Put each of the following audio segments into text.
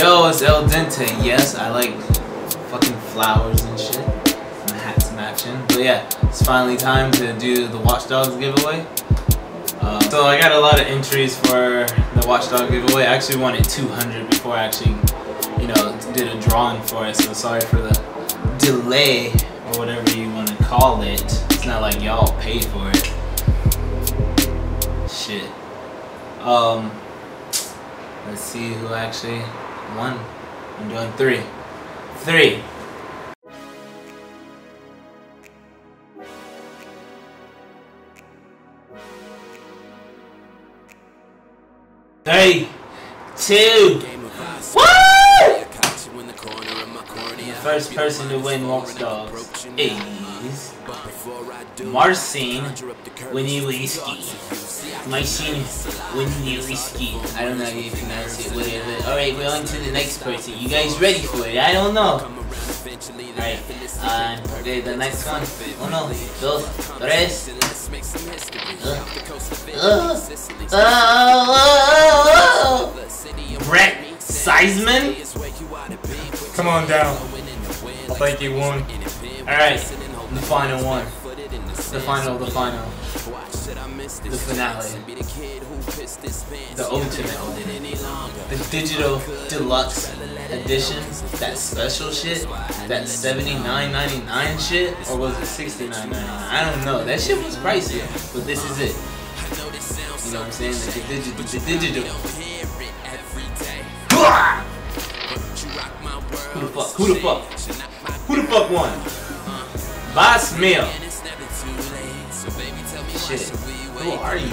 Yo, it's El Dente. Yes, I like fucking flowers and shit. And hats matching. But yeah, it's finally time to do the Watch Dogs giveaway. Uh, so I got a lot of entries for the Watch Dog giveaway. I actually wanted 200 before I actually, you know, did a drawing for it. So sorry for the delay or whatever you want to call it. It's not like y'all paid for it. Shit. Um, let's see who actually won. I'm doing three. Three. Three, two, woo! The first person to win Watch Dogs is Marcin Winniewski. Marcin Winniewski. I don't know how you pronounce it, whatever. Alright, we're on to the next person. You guys ready for it? I don't know. Alright, uh, the, the next one. Uno, dos, tres. Uh, uh, uh, Brett Seisman? Come on down. I think you won. Alright, the final one. The final, the final. The finale. The ultimate. The digital deluxe edition. That special shit. That $79.99 shit. Or was it $69.99? I don't know. That shit was pricey. But this is it. You know what I'm saying? The, digital. The digital. Who the fuck? Who the fuck? Who the fuck won? Boss Mill. Shit. Who are you?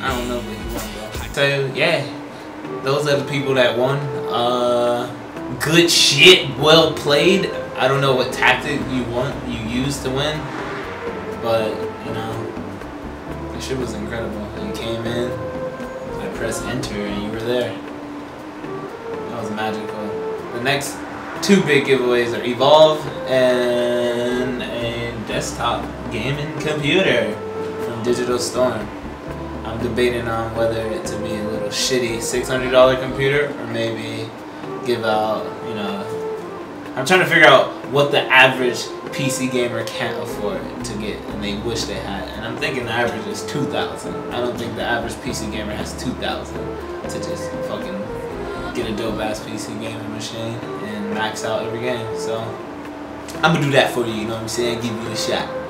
I don't know, but you bro. So, yeah. Those are the people that won. Uh, good shit. Well played. I don't know what tactic you want, you used to win. But, you know, the shit was incredible. You came in, I pressed enter, and you were there. That was magical. The next two big giveaways are Evolve and a desktop gaming computer from Digital Storm. I'm debating on whether it to be a little shitty $600 computer or maybe give out, you know, I'm trying to figure out what the average PC gamer can't afford to get and they wish they had. And I'm thinking the average is 2000 I don't think the average PC gamer has 2000 to just fucking get a dope ass PC gaming machine max out every game. So I'm gonna do that for you, you know what I'm saying? Give you a shot.